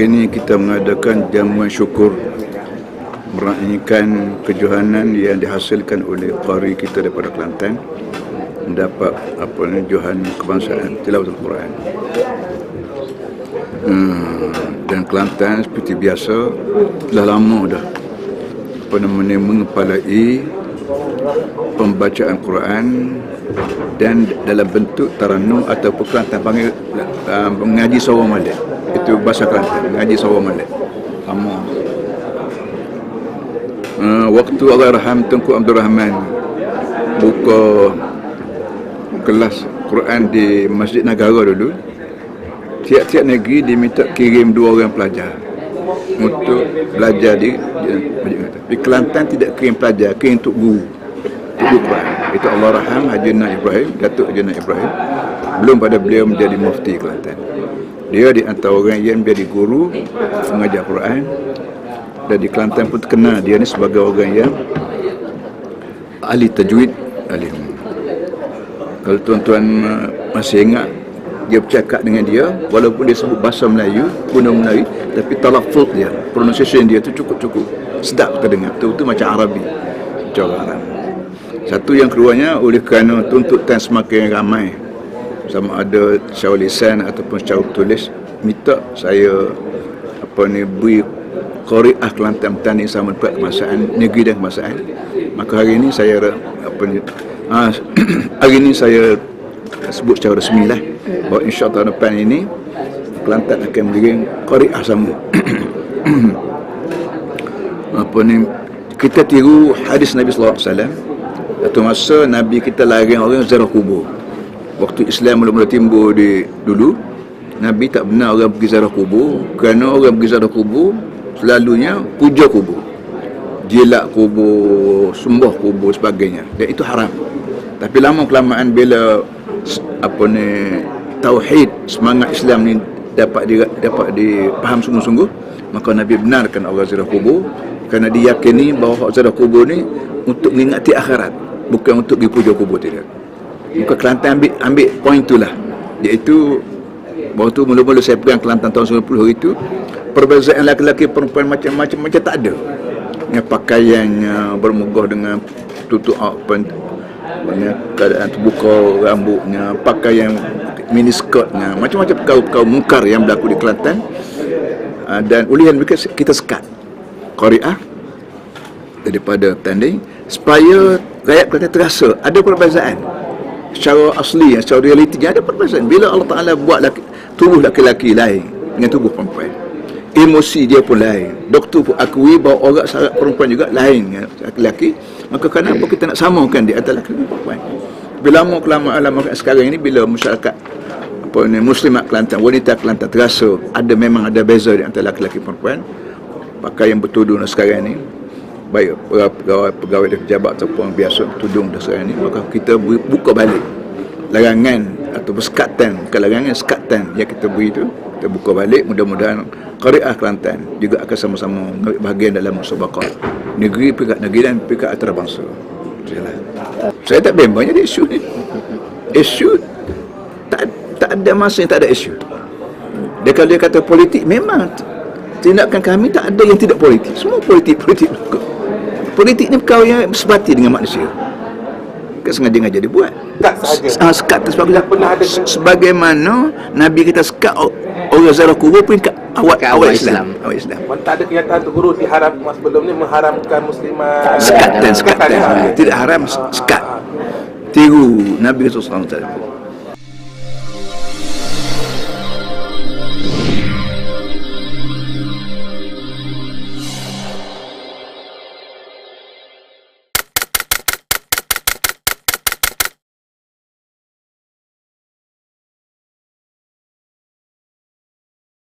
ini kita mengadakan jamuan syukur meraihkan kejohanan yang dihasilkan oleh qari kita daripada Kelantan mendapat apa ni johan kebangsaan tilawatul Quran. Hmm, dan Kelantan seperti biasa dah lama dah apa namanya mengepalai pembacaan Quran dan dalam bentuk taranum atau Kelantan panggil uh, mengaji sawah malik. Itu bahasa Kelantan mengaji sawah malik. Lama uh, waktu Allah Raham Tengku Abdul Rahman buka kelas Quran di Masjid Negara dulu tiap-tiap negeri diminta kirim dua orang pelajar untuk belajar di, di, di Kelantan tidak kirim pelajar kirim untuk guru. Untuk itu Allah Raham Haji Nah Ibrahim Datuk Haji Nah Ibrahim. Belum pada beliau menjadi mufti Kelantan. Dia di antara orang yang menjadi guru mengajar Quran. Dan di Kelantan pun terkenal dia ni sebagai orang yang ahli tajwid ahli kalau tuan-tuan uh, masih ingat dia bercakap dengan dia walaupun dia sebut bahasa Melayu guna Melayu tapi talaffuz dia pronunciation dia tu cukup-cukup sedap kita dengar. Tu tu macam Arabi macam Arab. Satu yang keduanya oleh kerana tuntutan semakin ramai sama ada secara lisan ataupun secara tulis minta saya apa ni beri Qari'ah Kelantan Petani sama dekat kemasaan negeri dan kemasaan maka hari ini saya apa ni ha, hari ini saya sebut secara resmi lah. Bahawa insyaAllah tahun depan ini Kelantan akan mengirim Qari'ah sama apa ni? Kita tiru hadis Nabi SAW satu masa Nabi kita lari orang zarah kubur. Waktu Islam mula-mula timbul di dulu Nabi tak benar orang pergi zarah kubur. Kerana orang pergi zarah kubur selalunya puja kubur. Jilak kubur sembah kubur sebagainya. Dan itu haram. Tapi lama kelamaan bila apa ni tauhid semangat Islam ni dapat di, dapat dipaham sungguh-sungguh maka Nabi benarkan orang ziarah kubur kerana diyakini bahawa ziarah kubur ni untuk mengingati akhirat bukan untuk dipuja kubur tidak. Muka Kelantan ambil ambil poin itulah iaitu waktu mula-mula saya pegang Kelantan tahun 90 hari itu perbezaan lelaki-lelaki perempuan macam-macam macam tak ada. Yang pakaiannya bermugah dengan tutup apa banyak keadaan terbuka rambutnya pakaian mini skirtnya macam-macam perkara-perkara mungkar yang berlaku di Kelantan. Uh, dan ulihan mereka kita sekat Korea daripada tanding supaya rakyat Kelantan terasa ada perbezaan secara asli secara realitinya ada perbezaan. Bila Allah Ta'ala buat laki, tubuh laki-laki lain dengan tubuh perempuan emosi dia pun lain. Doktor pun akui bahawa orang syarat perempuan juga lain dengan laki-laki maka kenapa kita nak samakan di antara laki-laki dan perempuan bila lama kelamaan lama sekarang ini bila masyarakat apa ni muslimat Kelantan wanita Kelantan terasa ada memang ada beza di antara dan perempuan pakai yang bertudung sekarang ini baik pegawai pegawai dan pejabat ataupun biasa tudung dah sekarang ini maka kita buka balik larangan atau bersekatan bukan larangan sekatan yang kita beri itu kita buka balik mudah-mudahan Qari'ah Kelantan juga akan sama-sama mengambil bahagian dalam musabaqah negeri peringkat negeri dan peringkat antarabangsa. Yalah. saya tak bimbang jadi isu ni. Isu tak tak ada masa yang tak ada isu. Dia kalau dia kata politik memang tindakan kami tak ada yang tidak politik. Semua politik-politik politik ni perkara yang sebati dengan manusia Bukan sengaja-ngaja dia buat Sekat sahaja Ah, sekat tu sebagai pernah ada sebagaimana Nabi kita sekat orang zarah kubur pun kat awal Kat awal awal Islam. Islam. Awal Islam. Tak ada kenyataan tu guru diharam masa sebelum ni mengharamkan muslimat Sekatan, sekatan. ya. Tidak haram sekat. Tiru Nabi kita sallallahu alaihi wasallam.